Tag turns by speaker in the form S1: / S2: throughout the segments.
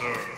S1: Bowser.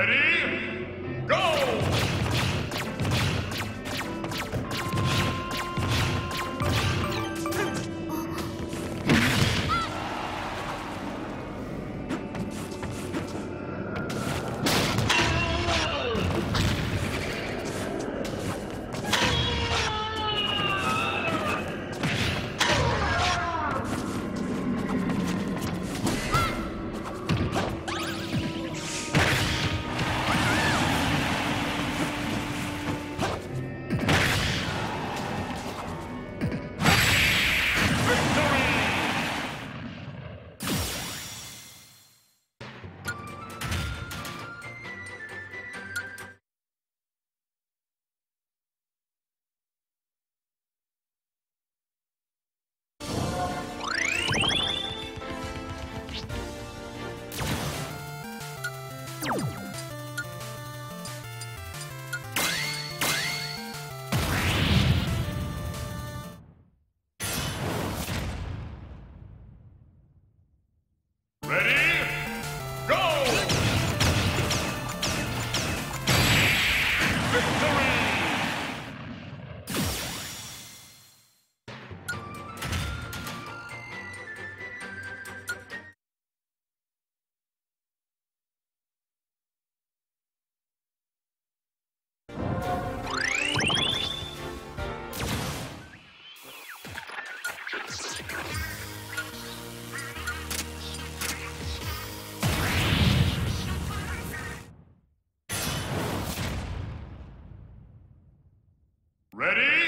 S1: Ready? Ready?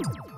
S1: you.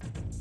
S1: Go! Victory!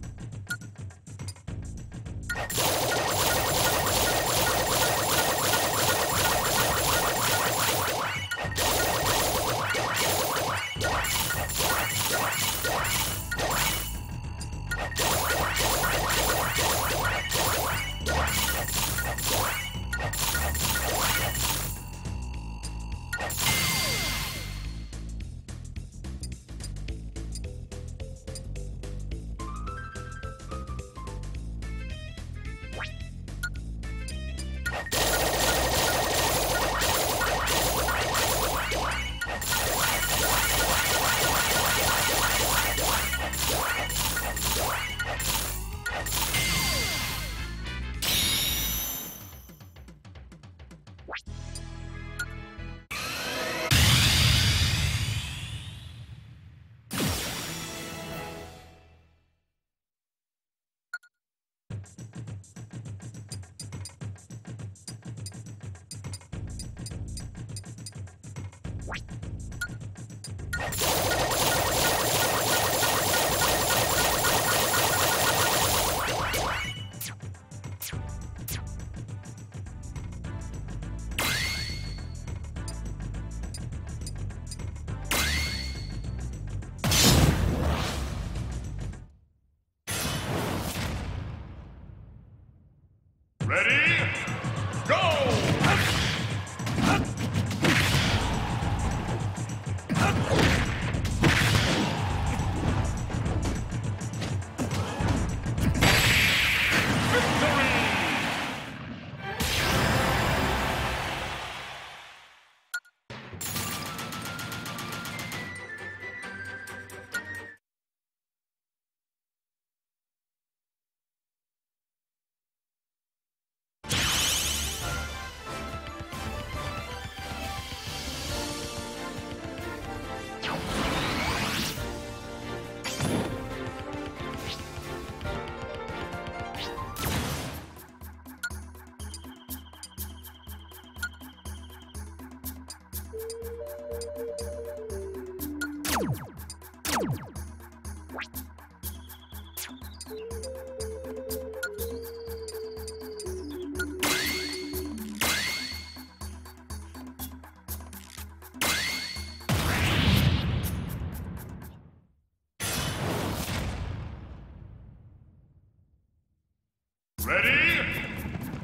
S1: Ready?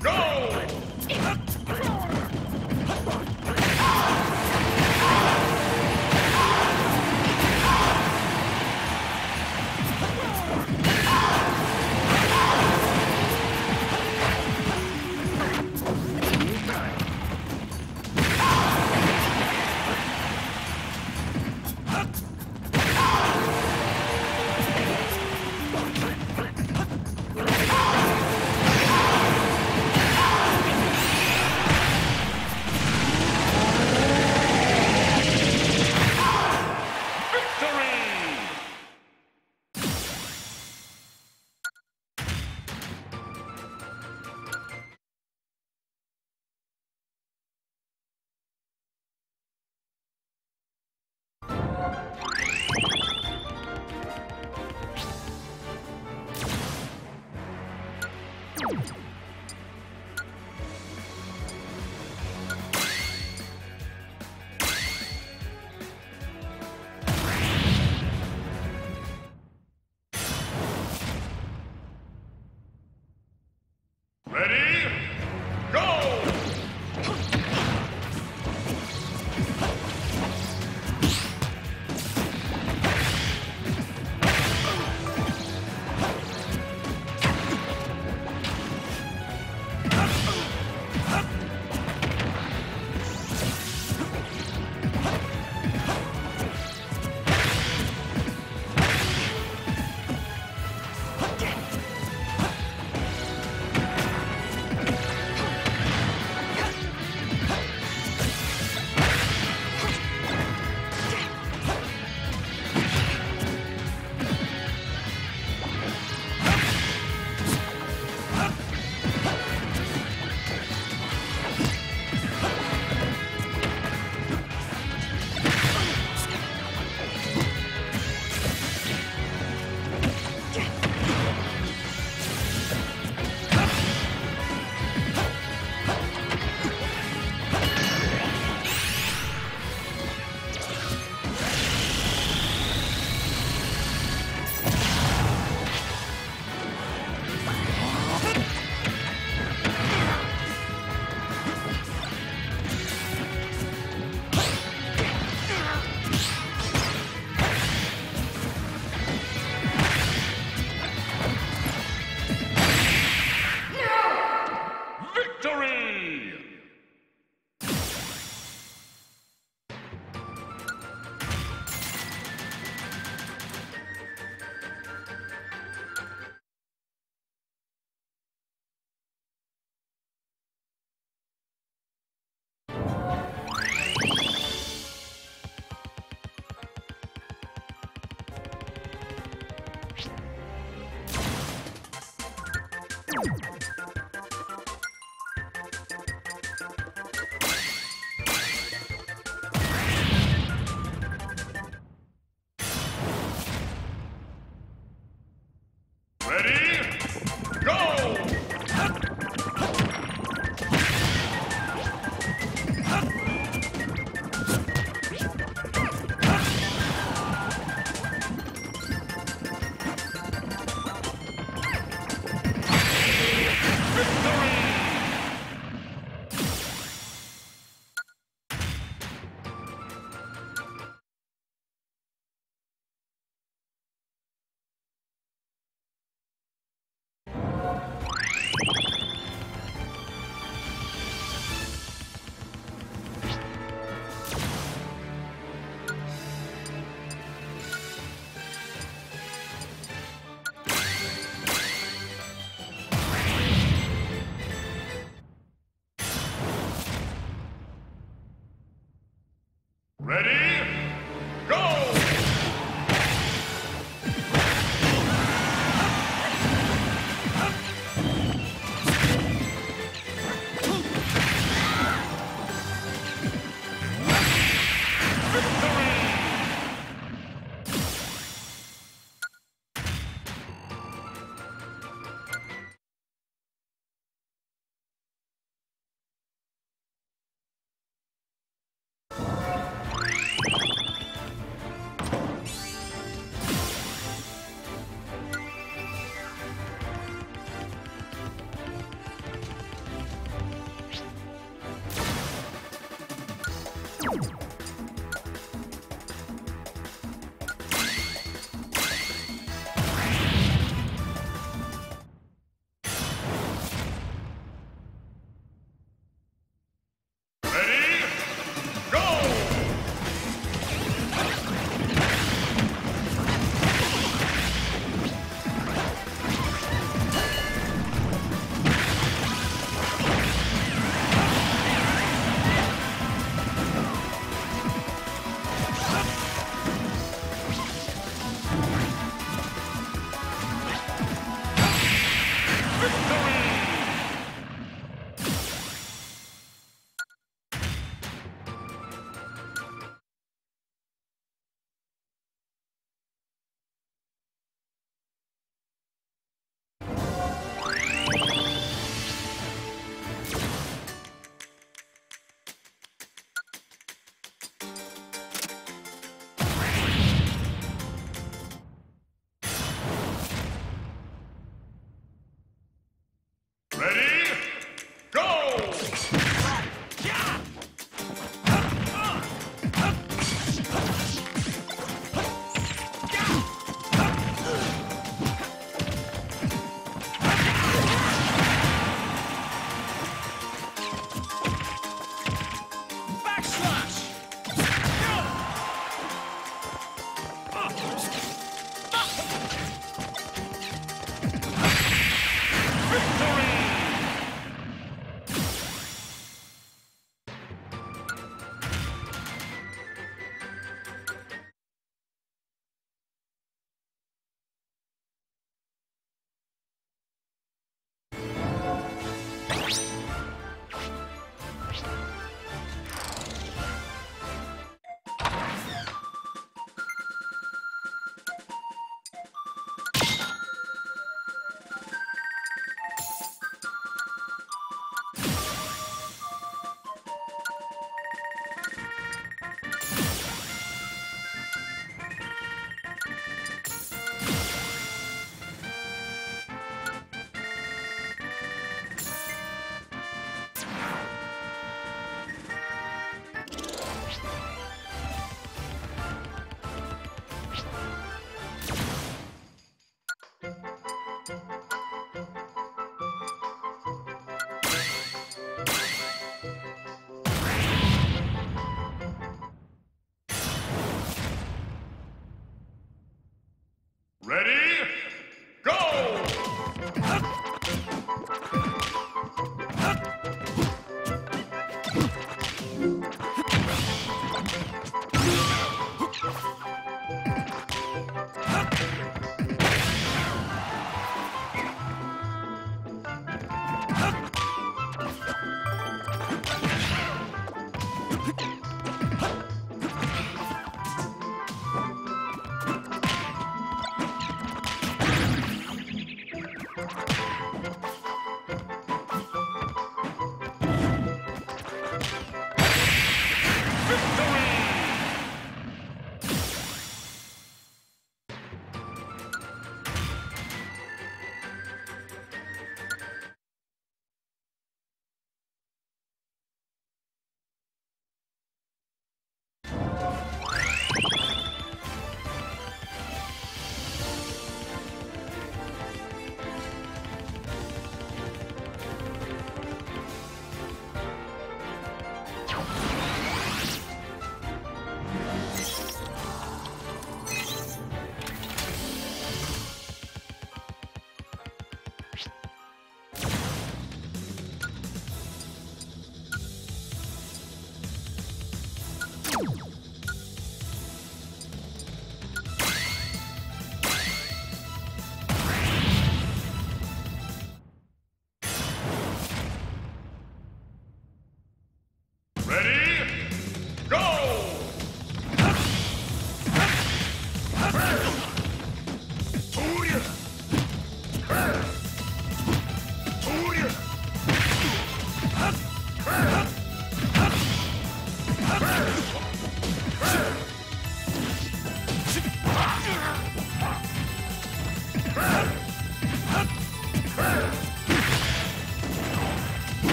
S1: Go!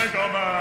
S1: Mega Man!